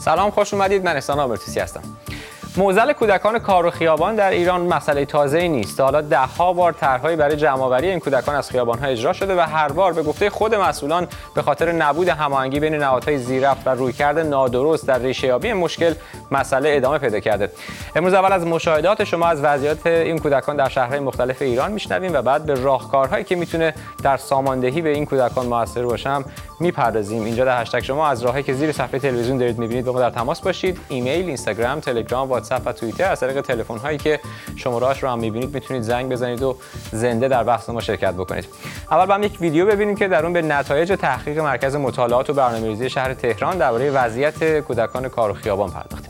سلام خوش اومدید. من احسان آبرتوسی هستم. موزل کودکان کار و خیابان در ایران مسئله تازه نیست. حالا ده ها بار طرحهایی برای جمعآوری این کودکان از خیابان ها اجرا شده و هر بار به گفته خود مسئولان به خاطر نبود هماهنگی بین نهادهای زیررفت و رویکرد نادرست در ریشه مشکل مسئله ادامه پیدا کرده. امروز اول از مشاهدات شما از وضعیت این کودکان در شهرهای مختلف ایران میشنویم و بعد به راهکارهایی که می‌تونه در ساماندهی به این کودکان موثر باشم می‌پردازیم اینجا در هشتگ شما از راهی که زیر صفحه تلویزیون دارید می‌بینید با ما در تماس باشید ایمیل اینستاگرام تلگرام واتساپ و توییتر از طریق تلفن هایی که شماره‌اش رو هم می‌بینید می‌تونید زنگ بزنید و زنده در بحث ما شرکت بکنید. اول با هم یک ویدیو ببینیم که در اون به نتایج تحقیق مرکز مطالعات و برنامه‌ریزی شهر تهران درباره وضعیت کودکان کار و خیابان پرداختیم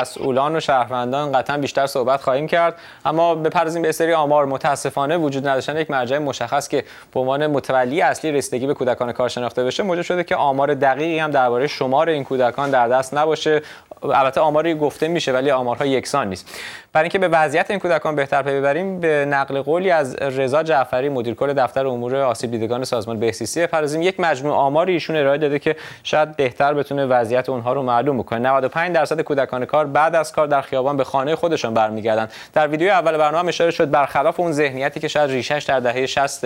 مسئولان و شهروندان قطعا بیشتر صحبت خواهیم کرد. اما بپردازیم به سری آمار. متاسفانه وجود نداشتن یک مرجع مشخص که به عنوان متولی اصلی رسیدگی به کودکان کار شناخته بشه موجب شده که آمار دقیقی هم درباره شمار این کودکان در دست نباشه. البته آماری گفته میشه ولی آمارها یکسان نیست. برای اینکه به وضعیت این کودکان بهتر پی ببریم به نقل قولی از رضا جعفری مدیر کل دفتر امور آسیب دیدگان سازمان بهزیستی بپردازیم. یک مجموع آماری ایشون ارائه داده که شاید بهتر بتونه وضعیت اونها رو معلوم بکنه. 95 درصد کودکان کار بعد از کار در خیابان به خانه خودشان برمیگردن. در ویدیو اول برنامه اشاره شد برخلاف اون ذهنیتی که شاید ریشش در دهه 60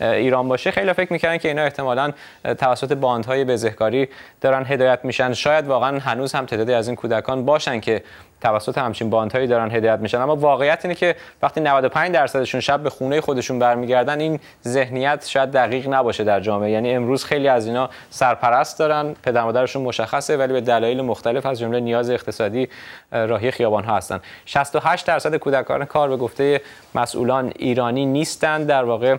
ایران باشه خیلی فکر می‌کردن که اینا احتمالاً توسط باندهای بزهکاری دارن هدایت میشن. شاید واقعا هنوز هم تعدادی از این کودکان باشن که توسط همچین باندهایی دارن هدایت میشن. اما واقعیت اینه که وقتی 95 درصدشون شب به خونه خودشون برمیگردن این ذهنیت شاید دقیق نباشه در جامعه. یعنی امروز خیلی از اینا سرپرست دارن پدر مادرشون مشخصه ولی به دلایل مختلف از جمله نیاز اقتصادی راهی خیابان ها هستن 68 درصد کودکان کار به گفته مسئولان ایرانی نیستند در واقع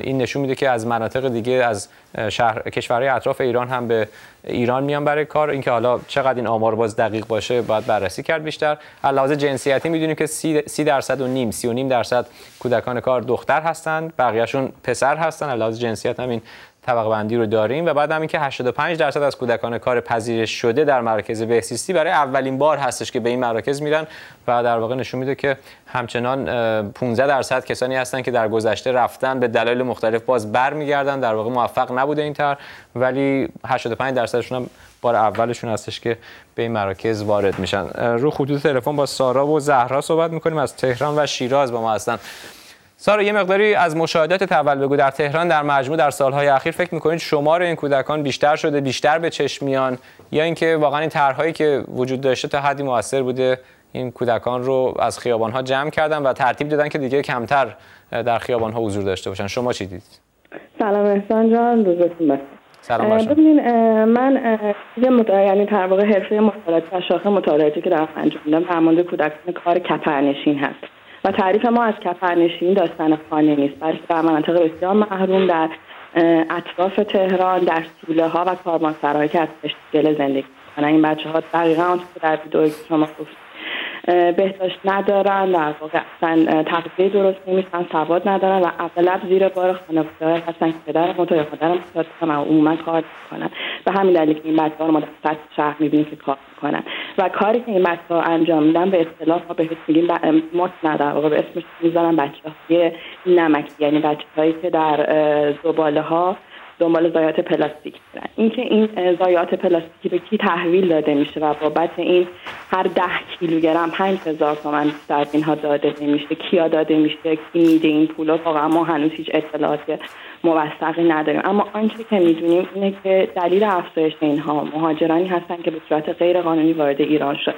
این نشون میده که از مناطق دیگه از شهر کشورهای اطراف ایران هم به ایران میان برای کار. اینکه حالا چقدر این آمار باز دقیق باشه باید بررسی کرد بیشتر. علاوه جنسیتی می‌دونیم که 30 درصد و نیم 30 و نیم درصد کودکان کار دختر هستند بقیهشون پسر هستن. علاوه جنسیت همین طبقه بندی رو داریم و بعد هم اینکه 85 درصد از کودکان کار پذیرش شده در مراکز بهزیستی برای اولین بار هستش که به این مراکز میرن و در واقع نشون میده که همچنان 15 درصد کسانی هستن که در گذشته رفتن به دلایل مختلف باز برمیگردن در واقع موفق نبوده این تر ولی 85 درصدشون هم بار اولشون هستش که به این مراکز وارد میشن. رو خطوط تلفن با سارا و زهرا صحبت می‌کنیم از تهران و شیراز با ما هستن. سارا یه مقداری از مشاهدات تول بگو در تهران در مجموع در سالهای اخیر فکر می‌کنید شمار این کودکان بیشتر شده بیشتر به چشم میان یا اینکه واقعا این طرحهایی که وجود داشته تا حدی موثر بوده این کودکان رو از خیابان ها جمع کردن و ترتیب دادن که دیگه کمتر در خیابان ها حضور داشته باشن؟ شما چی دید سلام احسان جان روزتون سلام ببینین من یه مت... یعنی در واقع حرفه مطالعاتی و شاخه مطالعاتی که در انجام میدم فرمانده کودکان کار کپرنشین هست. و تعریف ما از کفرنشین داستان خانه نیست. بلکه در مناطق بسیار محروم در اطراف تهران در سوله ها و کاروانسرایی که از گل زندگی کنن این بچه ها دقیقا آنچه که در ویدئوی شما گفت بهداشت ندارن در واقع اصلا تغذیه درست نمیشن سواد ندارن و اغلب زیر بار خانواده هستن که پدر متو یا مادر و عموما کار می‌کنن. به همین دلیل که این بچه ها رو ما در سطح شهر می‌بینیم که کار می‌کنن. و کاری که این بچه ها انجام میدن به اصطلاح ما بهش میگیم مت نه به اسمش می‌ذارن بچه های نمکی. یعنی بچه هایی که در زباله ها دنبال ضایعات پلاستیک میرن اینکه این ضایعات پلاستیکی به کی تحویل داده میشه و بابت این هر ده کیلوگرم پنج هزار تومن در اینها داده نمیشه کیا داده میشه کی میده این پولا واقعا ما هنوز هیچ اطلاعات موثقی نداریم. اما آنچه که می‌دونیم اینه که دلیل افزایش اینها مهاجرانی هستن که به صورت غیر قانونی وارد ایران شد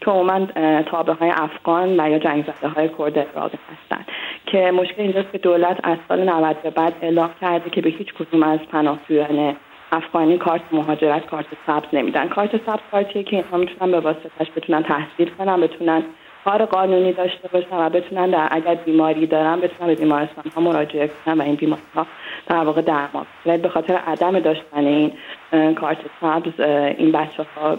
که عموما تابه های افغان و یا جنگ زده های کرد عراقی هستند که مشکل اینجاست که دولت از سال 90 به بعد اعلام کرده که به هیچ کدوم از پناهجویان افغانی کارت مهاجرت کارت سبز نمیدن. کارت سبز کارتیه که اینها می‌تونن به واسطش بتونن تحصیل کنن بتونن کار قانونی داشته باشن و بتونن در اگر بیماری دارن بتونن به بیمارستان ها مراجعه کنن و این بیماری ها در واقع درمان به خاطر عدم داشتن این کارت سبز این بچه ها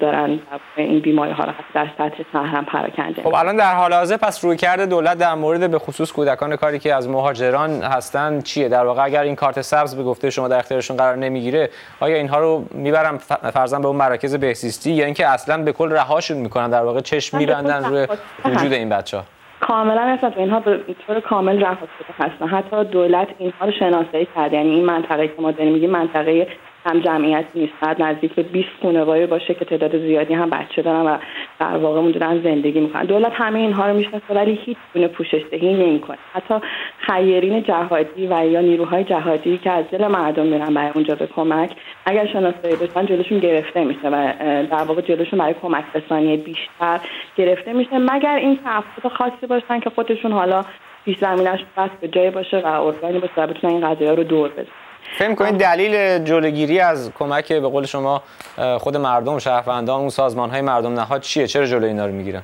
دارن این بیماری ها رو در سطح شهر پراکنده. خب الان در حال حاضر پس روی کرده دولت در مورد به خصوص کودکان کاری که از مهاجران هستن چیه؟ در واقع اگر این کارت سبز به گفته شما در اختیارشون قرار نمی‌گیره آیا اینها رو می‌برن فرضاً به اون مراکز بهزیستی یا اینکه اصلا به کل رهاشون می‌کنن؟ در واقع چشم میبندن روی وجود این بچه ها؟ کاملا اصلا اینها به طور کامل رها شده. هستن حتی دولت اینها رو شناسایی کرده. یعنی این منطقه که ما داریم میگیم منطقه هم جمعیت نیست بعد نزدیک به 20 خانواده باشه که تعداد زیادی هم بچه دارن و در واقع زندگی می‌کنن. دولت همه اینها رو می‌شناسه ولی هیچ گونه پوشش دهی نمی‌کنه. حتی خیرین جهادی و یا نیروهای جهادی که از دل مردم میرن برای اونجا به کمک اگر شناسایی بشن جلوشون گرفته میشه و در واقع جلوشون برای کمک رسانی بیشتر گرفته میشه. مگر این افراد خاصی باشن که خودشون حالا پیش زمینش بس به جای باشه و ارگانی باشه بتونن این قضیه رو دور بزنن فکر کنید دلیل جلوگیری از کمک به قول شما خود مردم شهروندان اون سازمان های مردم نهاد چیه؟ چرا جلوی اینا رو می‌گیرن؟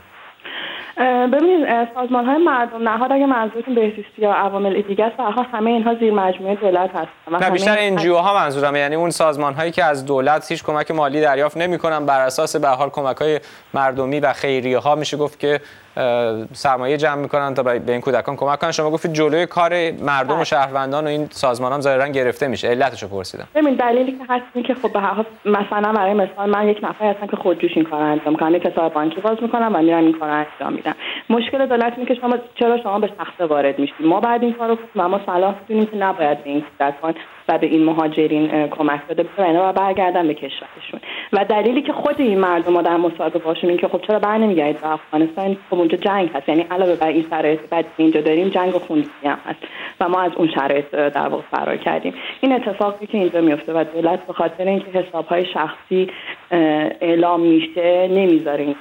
ببینید سازمان های مردم نهاد اگه منظورتون بهزیستی یا عوامل دیگه است همه اینها زیر مجموعه دولت هستن نه بیشتر انجیو ها منظورم یعنی اون سازمان هایی که از دولت هیچ کمک مالی دریافت نمی‌کنن بر اساس به حال کمک های مردمی و خیریه ها میشه گفت که سرمایه جمع می‌کنن تا به این کودکان کمک کنن. شما گفتید جلوی کار مردم و بله. شهروندان و این سازمان هم ظاهرا گرفته میشه. علتشو پرسیدم. ببین دلیلی که هست که خب به هر مثلا برای مثال من یک نفر هستم که خودجوش این کار انجام می‌کنم. یک حساب بانکی باز می‌کنم و میرم این کار انجام میدم. مشکل دولت اینه که شما چرا شما به شخص وارد میشید؟ ما بعد این کارو و ما صلاح دونیم که نباید به این و به این مهاجرین کمک بده و برگردن به کشورشون. و دلیلی که خود این مردم در مصاحبه باشون این که خب چرا بر نمیگردید به افغانستان خب اونجا جنگ هست. یعنی علاوه بر این شرایط بعد اینجا داریم جنگ و خونریزی هم هست. و ما از اون شرایط در واقع فرار کردیم. این اتفاقی که اینجا میفته و دولت به خاطر اینکه حساب های شخصی اعلام میشه نمی‌ذاره این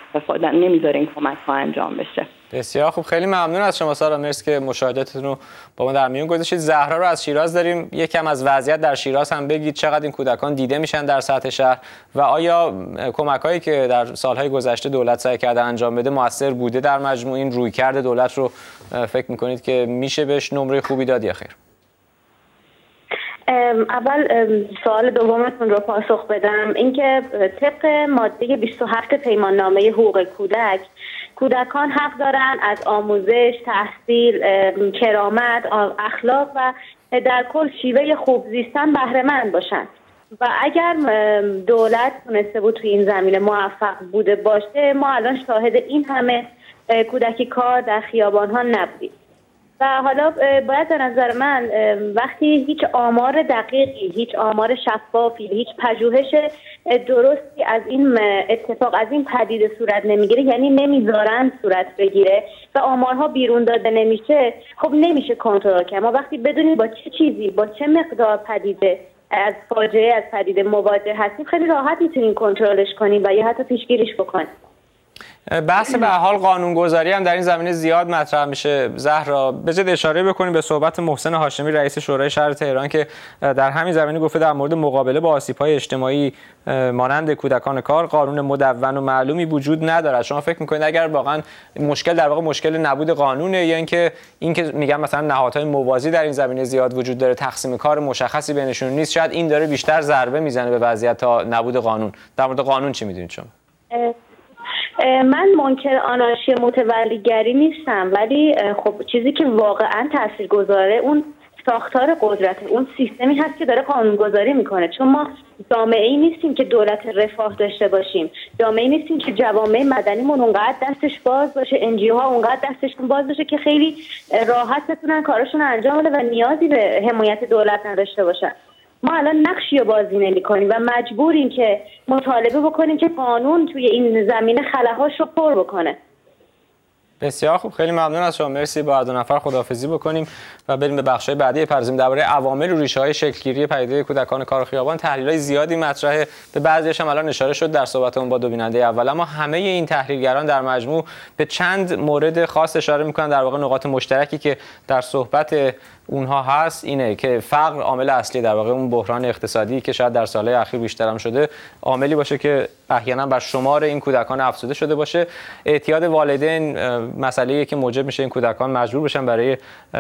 نمی‌ذاره این کمک ها انجام بشه. بسیار خوب. خیلی ممنون از شما سارا. مرسی که مشاهدتتون رو با ما در میون گذاشتید. زهرا رو از شیراز داریم. یکم از وضعیت در شیراز هم بگید. چقدر این کودکان دیده میشن در سطح شهر و آیا کمک هایی که در سالهای گذشته دولت سعی کرده انجام بده موثر بوده در مجموع این رویکرد دولت رو؟ فکر می‌کنید که میشه بهش نمره خوبی داد یا خیر؟ اول سوال دومتون رو پاسخ بدم. اینکه طبق ماده 27 پیمان نامه حقوق کودک کودکان حق دارند از آموزش، تحصیل، کرامت، اخلاق و در کل شیوه خوب زیستن بهره باشن. و اگر دولت تونسته بود توی این زمینه موفق بوده باشه ما الان شاهد این همه کودکی کار در خیابان ها نبودیم. و حالا باید به نظر من وقتی هیچ آمار دقیقی هیچ آمار شفافی هیچ پژوهش درستی از این اتفاق از این پدیده صورت نمی‌گیره یعنی نمی‌ذارن صورت بگیره و آمارها بیرون داده نمیشه خب نمیشه کنترل کرد. ما وقتی بدونیم با چه چیزی با چه مقدار پدیده از فاجعه از پدیده مواجه هستیم خیلی راحت می‌تونیم کنترلش کنیم و یا حتی پیشگیریش بکنیم بحث به حال قانونگذاری هم در این زمینه زیاد مطرح میشه. زهرا بجد اشاره بکنیم به صحبت محسن هاشمی رئیس شورای شهر تهران که در همین زمینه گفته در مورد مقابله با های اجتماعی مانند کودکان کار قانون مدون و معلومی وجود ندارد. شما فکر می‌کنید اگر واقعا مشکل در واقع مشکل نبود قانونه یا اینکه اینکه میگم مثلا نهادهای موازی در این زمینه زیاد وجود داره تقسیم کار مشخصی بینشون نیست شاید این داره بیشتر ضربه می‌زنه به وضعیت تا نبود قانون. در مورد قانون چی می‌دونید شما؟ من منکر آنارشی متولیگری نیستم ولی خب چیزی که واقعا تاثیر گذاره اون ساختار قدرت اون سیستمی هست که داره قانونگذاری می‌کنه. چون ما جامعه ای نیستیم که دولت رفاه داشته باشیم. جامعه ای نیستیم که جوامع مدنیمون اونقدر دستش باز باشه انجی ها اونقدر دستشون باز باشه که خیلی راحت بتونن کارشون انجام بده و نیازی به حمایت دولت نداشته باشن. ما الان نقشی رو بازی نمی کنیم و مجبوریم که مطالبه بکنیم که قانون توی این زمینه خلاهاش رو پر بکنه. بسیار خوب. خیلی ممنون از شما. مرسی. با دو نفر خداحافظی بکنیم و بریم به بخش بعدی پرزیم درباره عوامل و ریشه های شکلگیری پدیده کودکان کار خیابان. تحلیل های زیادی مطرحه. به بعضیش هم الان اشاره شد در صحبتمون با دو بیننده اول. اما همه این تحلیلگران در مجموع به چند مورد خاص اشاره می‌کنن در واقع نقاط مشترکی که در صحبت اونها هست اینه که فقر عامل اصلی در واقع اون بحران اقتصادی که شاید در سالهای اخیر بیشتر هم شده عاملی باشه که احیانا بر شمار این کودکان افزوده شده باشه. اعتیاد والدین مسئله که موجب میشه این کودکان مجبور بشن برای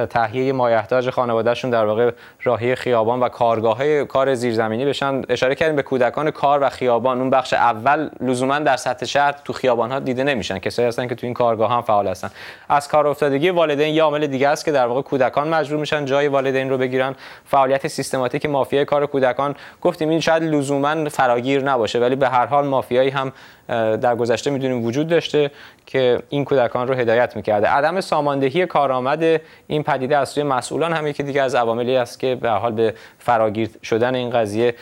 تهیه مایحتاج خانوادهشون در واقع راهی خیابان و کارگاه کار زیرزمینی بشن. اشاره کردیم به کودکان کار و خیابان. اون بخش اول لزوما در سطح شهر تو خیابان ها دیده نمیشن. کسایی هستن که تو این کارگاه هم فعال هستن. از کار افتادگی والدین یه عامل دیگه است که در واقع کودکان مجبور میشن جای والدین رو بگیرن. فعالیت سیستماتیک مافیای کار کودکان. گفتیم این شاید لزوما فراگیر نباشه ولی به هر حال مافیایی هم در گذشته می‌دونیم وجود داشته که این کودکان رو هدایت می‌کرده. عدم ساماندهی کارآمد این پدیده از سوی مسئولان هم یکی دیگه از عواملی است که به حال به فراگیر شدن این قضیه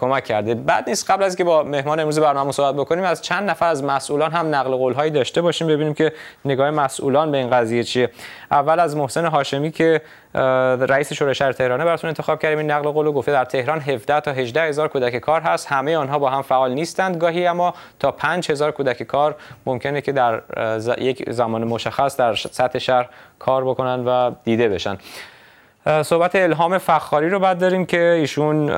کمک کرده. بعد نیست قبل از که با مهمان امروز برنامه صحبت بکنیم از چند نفر از مسئولان هم نقل قول هایی داشته باشیم ببینیم که نگاه مسئولان به این قضیه چیه. اول از محسن هاشمی که رئیس شورای شهر تهران براتون انتخاب کردیم. این نقل قول گفته در تهران 17 تا 18 هزار کودک کار هست. همه آنها با هم فعال نیستند گاهی اما تا 5000 کودک کار ممکنه که در یک زمان مشخص در سطح شهر کار بکنن و دیده بشن. صحبت الهام فخاری رو بعد داریم که ایشون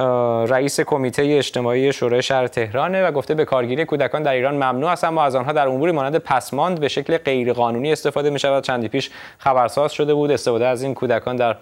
رئیس کمیته اجتماعی شورای شهر تهرانه و گفته به کارگیری کودکان در ایران ممنوع است اما از آنها در اموری مانند پسماند به شکل غیرقانونی استفاده می شود چندی پیش خبرساز شده بود استفاده از این کودکان در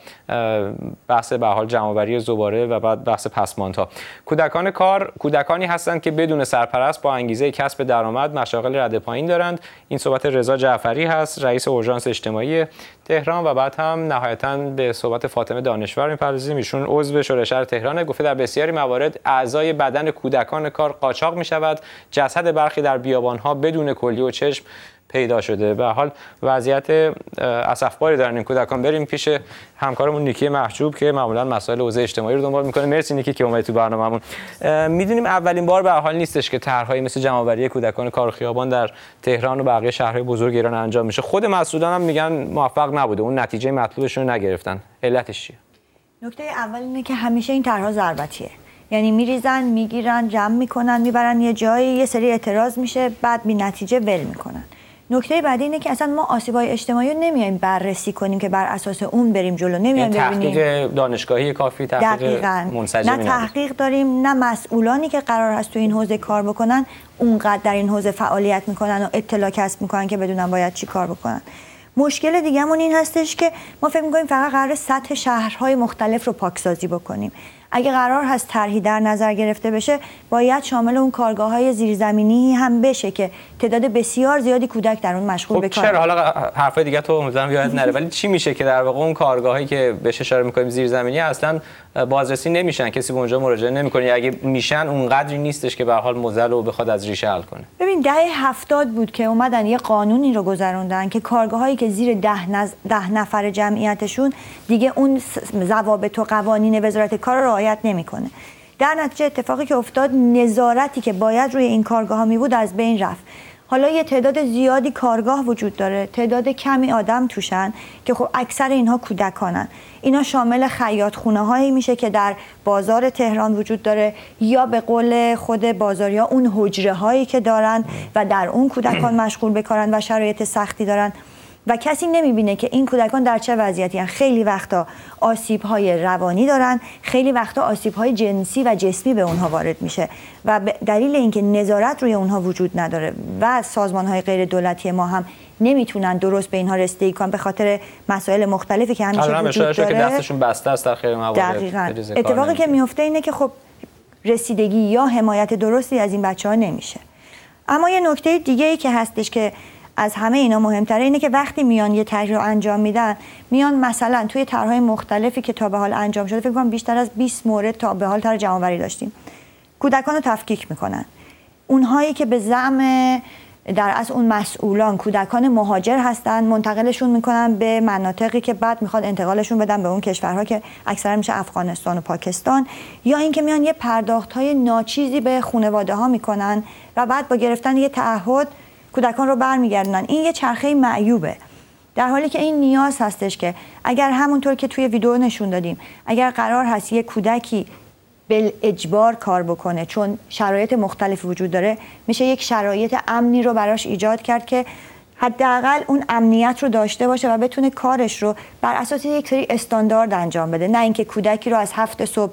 بحث به حال جمعآوری زباله و بعد بحث ها کودکان کار کودکانی هستند که بدون سرپرست با انگیزه کسب درآمد مشاغل رده پایین دارند. این صحبت رضا جعفری هست رئیس اورژانس اجتماعی تهران و بعد هم نهایتا به صحبت فاطمه دانشور می‌پردازیم. ایشون عضو شورای شهر تهران. گفته در بسیاری موارد اعضای بدن کودکان کار قاچاق می شود جسد برخی در بیابان ها بدون کلی و چشم پیدا شده. به حال وضعیت اسفباری دارن این کودکان. بریم پیش همکارمون نیکی محجوب که معمولا مسائل حوزه اجتماعی رو دنبال می‌کنه. مرسی نیکی که اومدی تو برنامه‌مون. می‌دونیم اولین بار به حال نیستش که طرحهایی مثل جمعآوری کودکان کار خیابان در تهران و بقیه شهرهای بزرگ ایران انجام میشه. خود مسئولان هم میگن موفق نبوده. اون نتیجه مطلوبشون نگرفتن. علتش چیه؟ نکته اول اینه که همیشه این طرحها ضربتیه. یعنی میریزن می‌گیرن جمع می‌کنن می‌برن یه جایی یه سری اعتراض میشه بعد بی نتیجه ول می‌کنن. نکته بعدی اینه که اصلا ما آسیبای اجتماعی رو نمیایم بررسی کنیم که بر اساس اون بریم جلو نمیایم یعنی ببینیم. تحقیق دانشگاهی کافی تحقیق نه تحقیق داریم نه مسئولانی که قرار هست تو این حوزه کار بکنن اونقدر در این حوزه فعالیت می‌کنن و اطلاع کسب می‌کنن که بدونن باید چی کار بکنن. مشکل دیگهمون این هستش که ما فکر می‌کنیم فقط قرار سطح شهرهای مختلف رو پاکسازی بکنیم. اگه قرار هست طرحی در نظر گرفته بشه باید شامل اون کارگاه های زیرزمینی هم بشه که تعداد بسیار زیادی کودک در اون مشغول خب به کار چرا؟ حالا حرفای دیگه تو امیدوارم یاد نره. ولی چی میشه که در واقع اون کارگاهایی که بهش اشاره می‌کنیم زیرزمینی اصلا بازرسی نمیشن کسی به اونجا مراجعه نمی‌کنه. اگه میشن اون قدری نیستش که به حال مزل و بخواد از ریشه حل کنه. ببین دهه هفتاد بود که اومدن یه قانونی رو گذروندن که کارگاه هایی که زیر ده, نز... ده نفر جمعیتشون دیگه اون ضوابط و قوانین وزارت کار رو رعایت نمی‌کنه. در نتیجه اتفاقی که افتاد نظارتی که باید روی این کارگاه ها می بود از بین رفت. حالا یه تعداد زیادی کارگاه وجود داره. تعداد کمی آدم توشن که خب اکثر اینها کودکانن. اینا شامل خیاط خونه هایی میشه که در بازار تهران وجود داره یا به قول خود بازاریا اون حجره هایی که دارن و در اون کودکان مشغول بکارن و شرایط سختی دارن. و کسی نمی‌بینه که این کودکان در چه وضعیتی هن. خیلی وقتا آسیب های روانی دارن خیلی وقتا آسیب های جنسی و جسمی به اونها وارد میشه و دلیل اینکه نظارت روی اونها وجود نداره و سازمان های غیر دولتی ما هم نمی‌تونن درست به اینها رسیدگی کنن به خاطر مسائل مختلفی که همیشه وجود داره که دستشون بسته است در خیلی موارد. دقیقاً. اتفاقی که میفته اینه که خب رسیدگی یا حمایت درستی از این بچه ها نمیشه. اما یه نکته دیگه ای که هستش که از همه اینا مهمتره اینه که وقتی میان یه طرحی رو انجام میدن میان مثلا توی طرحهای مختلفی که تا به حال انجام شده فکر کنم بیشتر از 20 مورد تا به حال طرح جمع‌آوری داشتیم کودکان رو تفکیک می‌کنن. اونهایی که به زعم در از اون مسئولان کودکان مهاجر هستن منتقلشون می‌کنن به مناطقی که بعد می‌خواد انتقالشون بدن به اون کشورها که اکثرا میشه افغانستان و پاکستان یا اینکه میان یه پرداخت های ناچیزی به خانواده ها می‌کنن و بعد با گرفتن یه تعهد کودکان رو برمیگردونن. این یه چرخه معیوبه. در حالی که این نیاز هستش که اگر همونطور که توی ویدیو نشون دادیم اگر قرار هست یه کودکی به اجبار کار بکنه چون شرایط مختلف وجود داره میشه یک شرایط امنی رو براش ایجاد کرد که حداقل اون امنیت رو داشته باشه و بتونه کارش رو بر اساس یک سری استاندارد انجام بده. نه اینکه کودکی رو از هفت صبح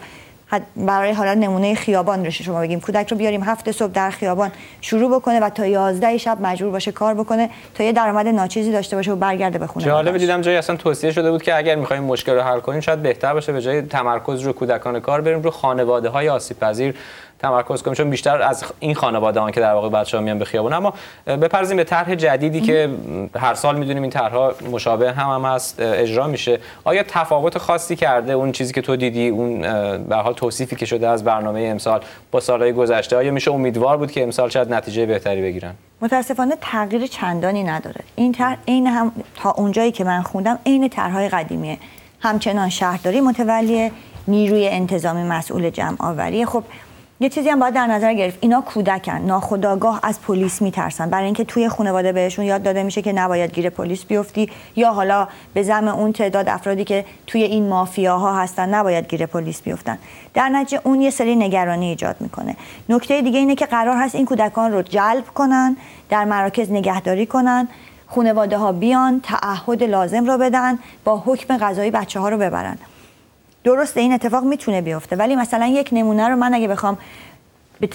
برای حالا نمونه خیابان رو شما بگیم. کودک رو بیاریم هفت صبح در خیابان شروع بکنه و تا 11 شب مجبور باشه کار بکنه تا یه درآمد ناچیزی داشته باشه و برگرده به خونه. جالب دیدم جایی اصلا توصیه شده بود که اگر می‌خوایم مشکل رو حل کنیم شاید بهتر باشه به جای تمرکز رو کودکان کار بریم رو خانواده های آسیب پذیر تمرکز کنیم چون بیشتر از این خانواده ها که در واقع بچه‌ها میان به خیابون. اما بپرزیم به طرح جدیدی که هر سال می‌دونیم این طرحها مشابه هم هم هست اجرا میشه. آیا تفاوت خاصی کرده اون چیزی که تو دیدی اون به حال توصیفی که شده از برنامه امسال با سالهای گذشته آیا میشه امیدوار بود که امسال شاید نتیجه بهتری بگیرن؟ متاسفانه تغییر چندانی نداره. این طرح عین هم تا اونجایی که من خوندم عین طرحهای قدیمیه. همچنان شهرداری متولی نیروی انتظامی مسئول جمع آوری خب یه چیزی هم باید در نظر گرفت. اینا کودکن. ناخداگاه از پلیس میترسن. برای اینکه توی خانواده بهشون یاد داده میشه که نباید گیر پلیس بیفتی یا حالا به زم اون تعداد افرادی که توی این مافیاها هستن نباید گیر پلیس بیفتن. در نتیجه اون یه سری نگرانی ایجاد می‌کنه. نکته دیگه اینه که قرار هست این کودکان رو جلب کنن در مراکز نگهداری کنن خانواده ها بیان تعهد لازم رو بدن با حکم قضایی بچه ها رو ببرن. درسته این اتفاق می‌تونه بیفته. ولی مثلا یک نمونه رو من اگه بخوام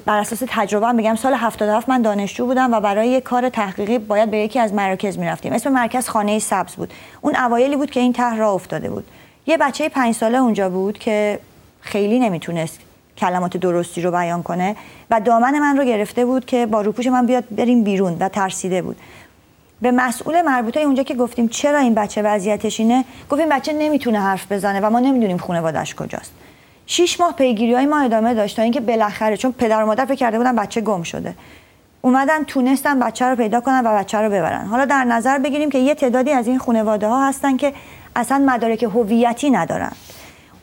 بر اساس تجربه هم بگم سال 77 من دانشجو بودم و برای یک کار تحقیقی باید به یکی از مراکز می‌رفتیم. اسم مرکز خانه سبز بود. اون اوایلی بود که این طرح راه افتاده بود. یه بچه پنج ساله اونجا بود که خیلی نمی‌تونست کلمات درستی رو بیان کنه و دامن من رو گرفته بود که با روپوش من بیاد بریم بیرون و ترسیده بود. به مسئول مربوطه اونجا که گفتیم چرا این بچه وضعیتش اینه؟ گفتیم بچه نمی‌تونه حرف بزنه و ما نمی‌دونیم خانواده‌اش کجاست. شیش ماه پیگیری های ما ادامه داشت تا اینکه بالاخره چون پدر و مادر فکر کرده بودن بچه گم شده. اومدن تونستن بچه رو پیدا کنن و بچه رو ببرن. حالا در نظر بگیریم که یه تعدادی از این خانواده ها هستن که اصلا مدارک هویتی ندارن.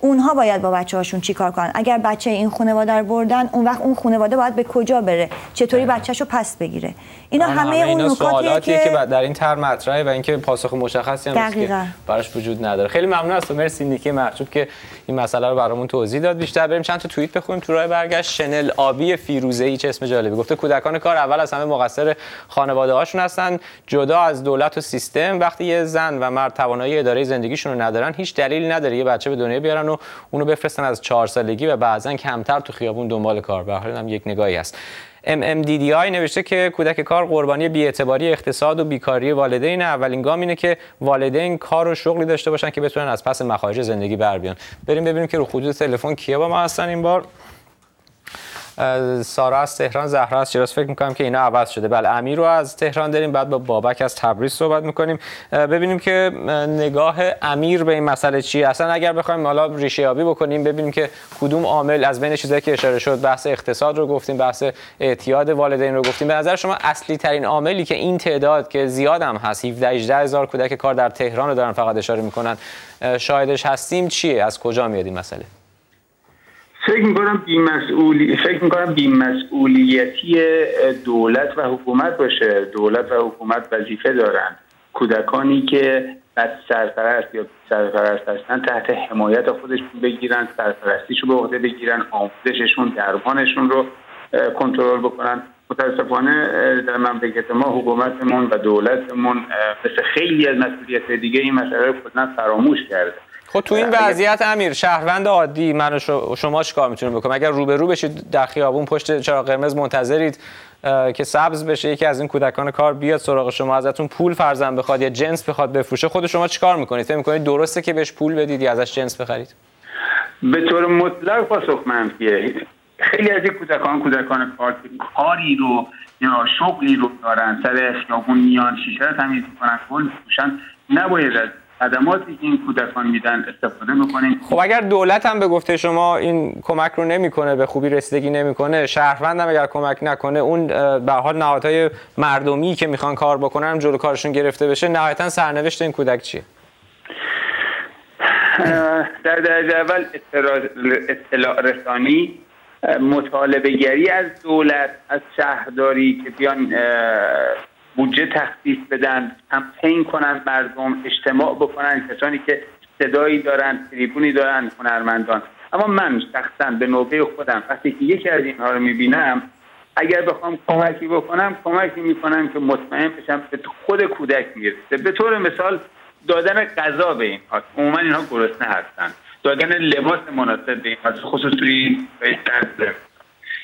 اونها باید با بچه هاشون چیکار کنن؟ اگر بچه این خانواده رو بردن اون وقت اون خانواده باید به کجا بره؟ چطوری بچه‌شو پس بگیره؟ اینا همه, همه اون نکاتیه که... که در این تر مطرحه و اینکه پاسخ مشخصی هم که براش وجود نداره. خیلی ممنون از تو. مرسی نیکی محجوب که این مسئله رو برامون توضیح داد. بیشتر بریم چند تا توییت بخونیم. تو راه برگشت شنل آبی فیروزه ای چه اسم جالبی. گفته کودکان کار اول از همه مقصر خانواده هاشون هستن. جدا از دولت و سیستم. وقتی یه زن و مرد توانایی اداره زندگیشون رو ندارن هیچ دلیلی نداره یه بچه به دنیا بیارن و اونو بفرستن از چهار سالگی و بعضا کمتر تو خیابون دنبال کار. به هم یک نگاهی هست. MMDDI نوشته که کودک کار قربانی بی‌اعتباری اقتصاد و بیکاری والدین. اولین گام اینه که والدین کار و شغلی داشته باشن که بتونن از پس مخارج زندگی بر بیان. بریم ببینیم که رو خطوط تلفن کیا با ما هستن این بار. سارا از تهران زهرا از شیراز. فکر می‌کنم که اینا عوض شده. بله امیر رو از تهران داریم. بعد با بابک از تبریز صحبت می‌کنیم. ببینیم که نگاه امیر به این مسئله چیه. اصلا اگر بخوایم حالا ریشه یابی بکنیم ببینیم که کدوم عامل از بین چیزایی که اشاره شد بحث اقتصاد رو گفتیم بحث اعتیاد والدین رو گفتیم. به نظر شما اصلی ترین عاملی که این تعداد که زیاد هم هست 17 18 هزار کودک کار در تهران رو دارن فقط اشاره می‌کنن شاهدش هستیم چیه؟ از کجا میاد این مسئله؟ فکر می‌کنم بیمسئولی فکر می‌کنم بیمسئولیتی دولت و حکومت باشه. دولت و حکومت وظیفه دارن. کودکانی که بس سرپرست یا سرپرست هستن تحت حمایت خودشون بگیرن سرپرستیشو به عهده بگیرن آموزششون درمانشون رو کنترل بکنن. متاسفانه در مملکت ما حکومتمون و دولتمون مثل خیلی از مسئولیت دیگه این مسئله رو فراموش کرده. خب تو این وضعیت امیر شهروند عادی من شما چیکار می‌تونید بکنید اگر روبرو بشید در خیابون پشت چراغ قرمز منتظرید که سبز بشه یکی از این کودکان کار بیاد سراغ شما ازتون پول فرزن بخواد یا جنس بخواد بفروشه خود شما چیکار می‌کنید؟ فکر می‌کنید درسته که بهش پول بدید یا ازش جنس بخرید؟ به طور مطلق پاسخ منفیه خیلی از این کودکان کودکان کار کاری رو یا شغلی رو دارن سر خیابون میان شیشه رو تمیز می‌کنن گل میفروشن نباید از خدماتی که این کودکان میدن استفاده بکنیم خب اگر دولت هم به گفته شما این کمک رو نمی‌کنه به خوبی رسیدگی نمی‌کنه شهروند هم اگر کمک نکنه اون به حال نهادهای مردمی که می‌خوان کار بکنن جلو کارشون گرفته بشه نهایتا سرنوشت این کودک چیه؟ در درجه اول اطلاع رسانی مطالبه گری از دولت از شهرداری که بیان بودجه تخصیص بدن کمپین کنن مردم اجتماع بکنن کسانی که صدایی دارن تریبونی دارن هنرمندان. اما من شخصا به نوبه خودم وقتی که یکی از اینها رو می‌بینم اگر بخوام کمکی بکنم کمکی می‌کنم که مطمئن بشم به خود کودک می‌رسه. به طور مثال دادن غذا به اینها. عموما اینها گرسنه هستن. دادن لباس مناسب به اینها خصوص توی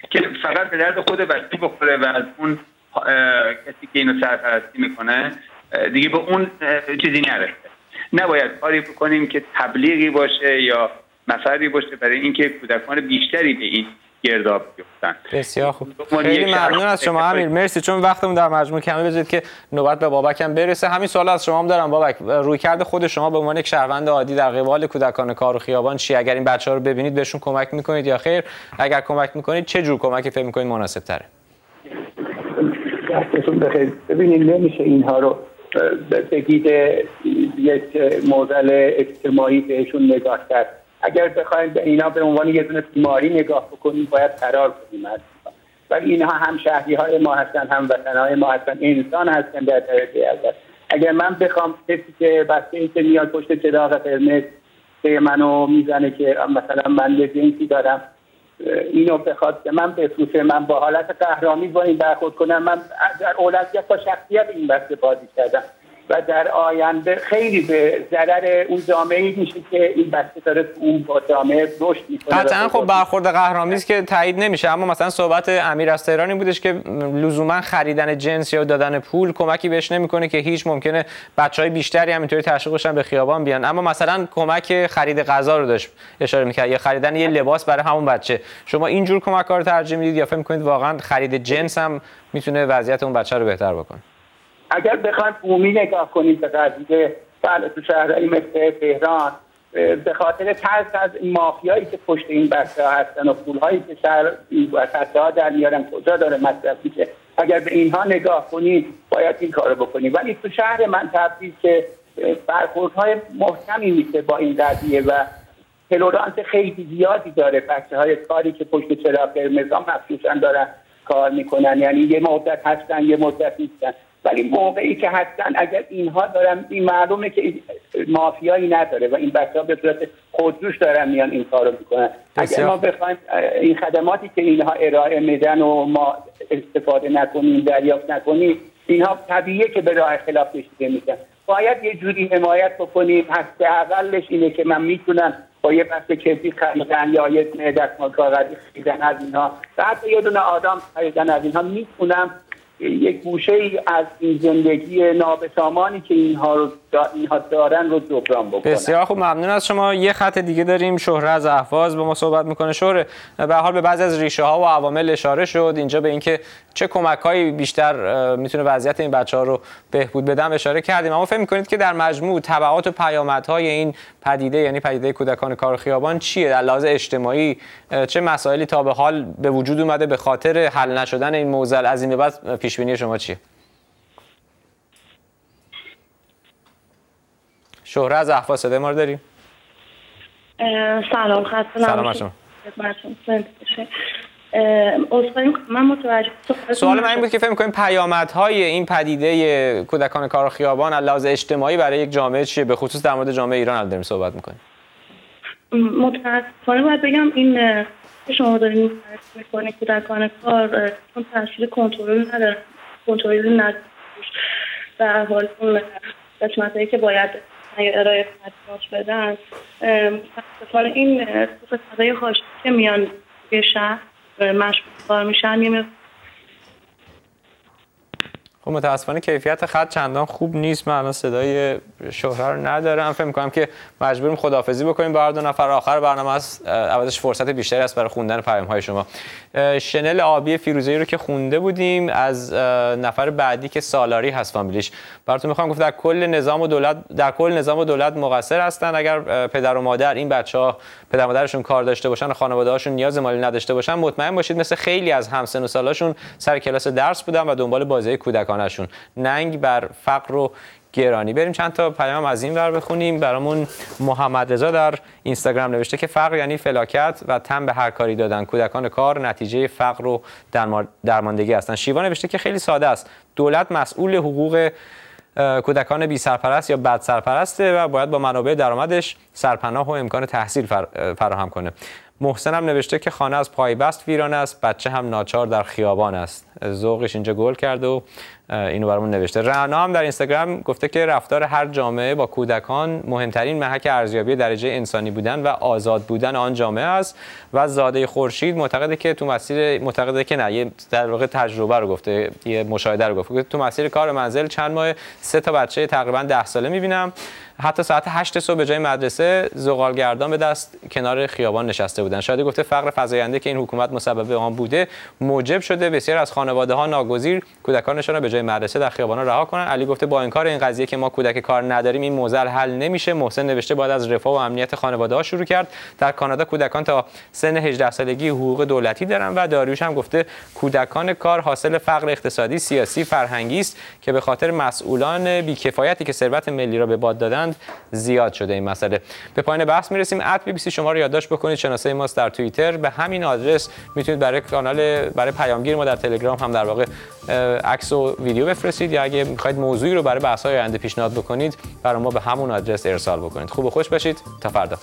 که فقط به درد خود بچه بخوره و از اون کسی که اینو سرپرستی می‌کنه دیگه به اون چیزی نرسه. نباید کاری بکنیم که تبلیغی باشه یا مفردی باشه برای اینکه کودکان بیشتری به این گرداب بیفتن. بسیار خوب. خیلی ممنون از شما امیر. مرسی. چون وقتمون در مجموع کمی بذارید که نوبت به بابک هم برسه. همین سوال از شما هم دارم بابک. روی کرده خود شما به عنوان یک شهروند عادی در قبال کودکان کار و خیابان چی؟ اگر این بچه ها رو ببینید بهشون کمک می‌کنید یا خیر؟ اگر کمک می‌کنید چه جور کمکی فکر می‌کنید؟ مناسب تره دستتون بخیر. ببینید نمیشه اینها رو بگید یک موزل اجتماعی بهشون نگاه کرد. اگر بخوایم به اینا به عنوان یه دونه بیماری نگاه بکنیم باید قرار کنیم ولی اینها هم شهری های ما هستن هم وطن های ما هستن. انسان هستن در درجه اول. اگر من بخوام کسی که بسته که میاد پشت چراغ قرمز به منو می‌زنه که مثلا من جنسی دارم اینو بخواد که من بفروشه من با حالت قهرامی با این برخورد کنم من در اولویت با شخصیت این بسته بازی کردم. و در آینده خیلی به ضرر اون جامعه میشه که این بچه داره اون با جامعه رشد می‌کنه. قطعا خب برخورد قهرامیز که تایید نمیشه اما مثلا صحبت امیر از تهرانی بودش که لزوما خریدن جنس یا دادن پول کمکی بهش نمی‌کنه که هیچ ممکنه بچه های بیشتری همینطوری تشویق بشن به خیابان بیان. اما مثلا کمک خرید غذا رو داشت اشاره می‌کرد یا خریدن یه لباس برای همون بچه. شما اینجور کمک رو ترجیح می‌دید یا فکر می‌کنید واقعا خرید جنس هم می‌تونه وضعیت اون بچه رو بهتر بکنه؟ اگر بخوایم عمومی نگاه کنیم به قضیه بله تو شهرهایی مثل تهران به خاطر ترس از مافیایی که پشت این بچه ها هستن و پولهایی که شهر بچه ها در میارن کجا داره مصرف میشه؟ اگر به اینها نگاه کنید باید این کارو بکنید ولی تو شهر من تبدیل که برخوردهای محکمی میشه با این قضیه و تلورانس خیلی زیادی داره. بچه های کاری که پشت چراغ قرمز مخصوصا دارن کار می‌کنن. یعنی یه مدت هستن یه مدت نیستن. ولی موقعی که هستن اگر اینها دارن این معلومه که مافیایی نداره و این بچه ها به صورت خودجوش دارن میان این کارو می‌کنن. اگر ما بخوایم این خدماتی که اینها ارائه میدن و ما استفاده نکنیم دریافت نکنیم اینها طبیعیه که به راه خلاف کشیده میشن. باید یه جوری حمایت بکنیم. حد اقلش اینه که من می‌تونم با یه بسته کبریت خریدن یا یه دستمال کاغذی خریدن از اینها. و حتی یه دونه آدم خریدن از اینها می‌تونم یک گوشه ای از این زندگی نابسامانی که اینها رو اینها دارن رو جبران بکنن. بسیار خوب ممنون از شما. یه خط دیگه داریم. شهره از احواز با ما صحبت می‌کنه. شهره به حال به بعضی از ریشه ها و عوامل اشاره شد. اینجا به اینکه چه کمک هایی بیشتر می‌تونه وضعیت این بچه ها رو بهبود بدن اشاره کردیم. اما فکر می‌کنید که در مجموع تبعات و پیامدهای این پدیده یعنی پدیده کودکان کار خیابان چیه؟ در لحاظ اجتماعی چه مسائلی تا به حال به وجود اومده؟ به خاطر حل نشدن این موزل از این به بعد پیش بینی شما چیه؟ شهره از احواز صدای ما رو داریم سلام خسته سلام شما. من متوجه سوال من این بود که فکر می‌کنیم پیامدهای این پدیده کودکان کار خیابان از لحاظ اجتماعی برای یک جامعه چیه؟ به خصوص در مورد جامعه ایران داریم صحبت می‌کنیم. متاسفانه باید بگم این که شما دارین می‌کنید کودکان کار چون تاثیر کنترل نداره. کنترل نداره. در حال اون قسمتایی که باید ارائه خدمات بدن متاسفانه این قسمتهای خاشی که میان به شهر مشغول کار میشن یه خب متاسفانه کیفیت خط چندان خوب نیست. من الان صدای شهره رو ندارم. فکر می‌کنم که مجبوریم خدافظی بکنیم بر دو نفر. آخر برنامه است عوضش فرصت بیشتری است برای خوندن پیام های شما شنل آبی فیروزه‌ای رو که خونده بودیم از نفر بعدی که سالاری هست فامیلیش. براتون می‌خوام گفت در کل نظام و دولت در کل نظام و دولت مقصر هستن. اگر پدر و مادر این بچه‌ها پدر مادرشون کار داشته باشن و خانواده هاشون نیاز مالی نداشته باشن مطمئن باشید مثل خیلی از همسن و سالاشون سر کلاس درس بودن و دنبال بازی کودکانشون ننگ بر فقر و گرانی. بریم چند تا پیام از این ور بخونیم. برامون محمد رضا در اینستاگرام نوشته که فقر یعنی فلاکت و تم به هر کاری دادن. کودکان کار نتیجه فقر و درماندگی هستن. شیوا نوشته که خیلی ساده است. دولت مسئول حقوق کودکان بی سرپرست یا بد سرپرسته و باید با منابع درآمدش سرپناه و امکان تحصیل فراهم کنه. محسن هم نوشته که خانه از پای بست ویران است بچه هم ناچار در خیابان است. ذوقش اینجا گل کرده و اینو برامون نوشته. رعنا هم در اینستاگرام گفته که رفتار هر جامعه با کودکان مهمترین محک ارزیابی درجه انسانی بودن و آزاد بودن آن جامعه است. و زاده خورشید معتقده که تو مسیر معتقده که نه در واقع تجربه رو گفته یه مشاهده رو گفته تو مسیر کار منزل چند ماه سه تا بچه تقریبا 10 ساله می‌بینم. حتی ساعت 8 صبح به جای مدرسه زغالگردان به دست کنار خیابان نشسته بودن. شاید گفته فقر فزاینده که این حکومت مسبب آن بوده موجب شده بسیار از خانواده ها ناگزیر کودکانشان را به جای مدرسه در خیابان رها کنن علی گفته با این کار این قضیه که ما کودک کار نداریم این موزل حل نمیشه. محسن نوشته باید از رفاه و امنیت خانواده ها شروع کرد. در کانادا کودکان تا سن 18 سالگی حقوق دولتی دارن و داریوش هم گفته کودکان کار حاصل فقر اقتصادی سیاسی فرهنگی است که به خاطر مسئولان بیکفایتی که ثروت ملی را به باد دادند زیاد شده این مسئله. به پایان بحث می‌رسیم. ات بی بی سی شما رو یادداشت بکنید. شناسه ماست در توییتر. به همین آدرس می‌تونید برای کانال برای پیامگیر ما در تلگرام هم در واقع عکس و ویدیو بفرستید. یا اگه می‌خواید موضوعی رو برای بحث‌های آینده پیشنهاد بکنید برای ما به همون آدرس ارسال بکنید. خوب و خوش باشید. تا فردا.